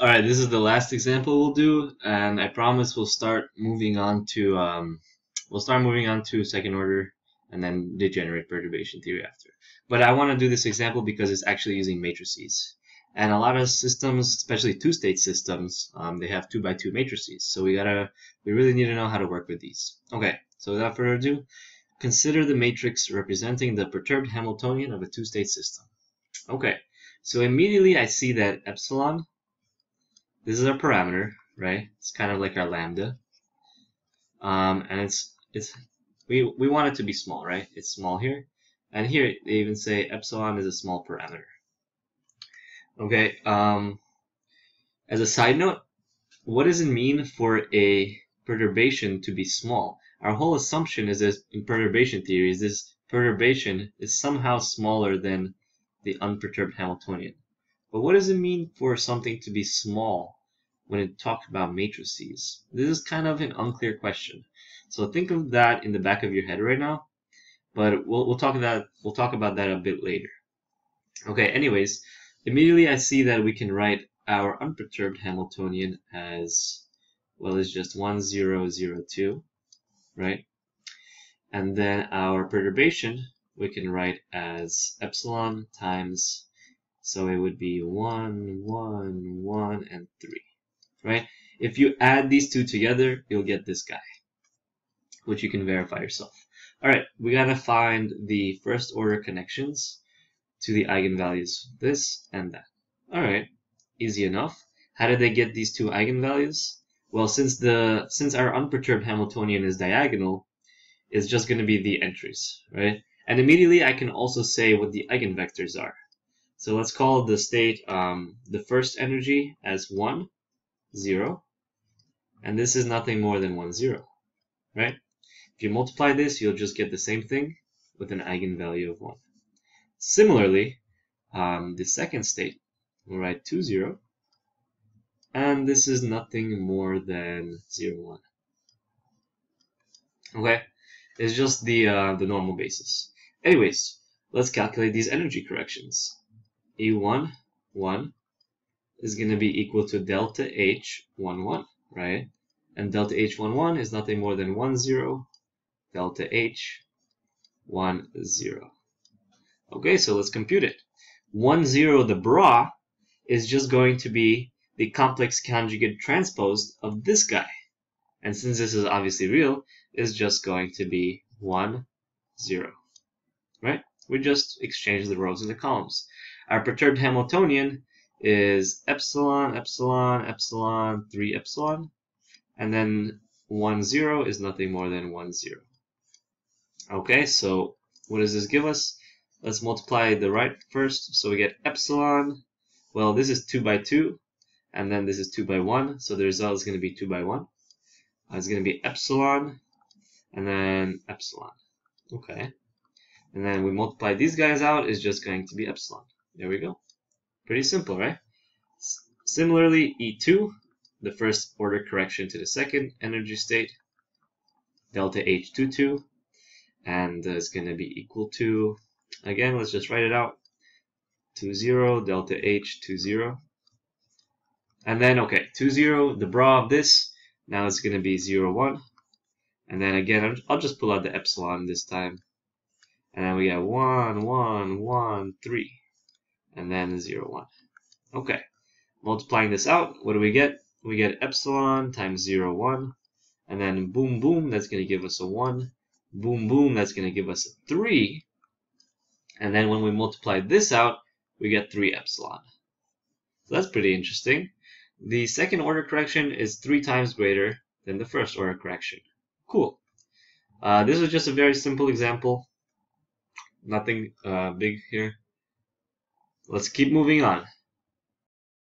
Alright, this is the last example we'll do, and I promise we'll start moving on to um, we'll start moving on to second order and then degenerate perturbation theory after. But I want to do this example because it's actually using matrices. And a lot of systems, especially two-state systems, um, they have two by two matrices. So we gotta, we really need to know how to work with these. Okay, so without further ado, consider the matrix representing the perturbed Hamiltonian of a two-state system. Okay, so immediately I see that epsilon, this is our parameter, right? It's kind of like our lambda. Um, and it's, it's, we, we want it to be small, right? It's small here. And here they even say epsilon is a small parameter. Okay, um, as a side note, what does it mean for a perturbation to be small? Our whole assumption is that in perturbation theory is this perturbation is somehow smaller than the unperturbed Hamiltonian. But what does it mean for something to be small when it talks about matrices? This is kind of an unclear question. So think of that in the back of your head right now. But we'll, we'll talk about we'll talk about that a bit later. Okay, anyways, immediately I see that we can write our unperturbed Hamiltonian as well as just 1002, right? And then our perturbation we can write as epsilon times, so it would be 1, 1, 1, and 3, right? If you add these two together, you'll get this guy, which you can verify yourself. All right, we gotta find the first order corrections to the eigenvalues, this and that. All right, easy enough. How did they get these two eigenvalues? Well, since the since our unperturbed Hamiltonian is diagonal, it's just going to be the entries, right? And immediately I can also say what the eigenvectors are. So let's call the state um, the first energy as 1, 0, and this is nothing more than 1, 0, right? If you multiply this, you'll just get the same thing with an eigenvalue of 1. Similarly, um, the second state, we'll write 2, 0, and this is nothing more than 0, 1. Okay, it's just the, uh, the normal basis. Anyways, let's calculate these energy corrections. E1, 1 is going to be equal to delta H, 1, 1, right? And delta H, 1, 1 is nothing more than 1, 0 delta H 1, 0. Okay, so let's compute it. 1, 0, the bra, is just going to be the complex conjugate transposed of this guy. And since this is obviously real, is just going to be 1, 0. Right? We just exchange the rows and the columns. Our perturbed Hamiltonian is epsilon, epsilon, epsilon, 3 epsilon. And then 1, 0 is nothing more than 1, 0. Okay, so what does this give us? Let's multiply the right first. So we get epsilon. Well, this is 2 by 2, and then this is 2 by 1. So the result is going to be 2 by 1. Uh, it's going to be epsilon, and then epsilon. Okay. And then we multiply these guys out, is just going to be epsilon. There we go. Pretty simple, right? S similarly, E2, the first order correction to the second energy state, delta H22, and uh, it's going to be equal to, again, let's just write it out, 2, 0, delta H, 2, 0. And then, okay, 2, 0, the bra of this, now it's going to be 0, 1. And then again, I'll just pull out the epsilon this time. And then we get 1, 1, 1, 3. And then 0, 1. Okay, multiplying this out, what do we get? We get epsilon times 0, 1. And then boom, boom, that's going to give us a 1 boom, boom, that's going to give us a 3. And then when we multiply this out, we get 3 epsilon. So that's pretty interesting. The second order correction is 3 times greater than the first order correction. Cool. Uh, this is just a very simple example. Nothing uh, big here. Let's keep moving on.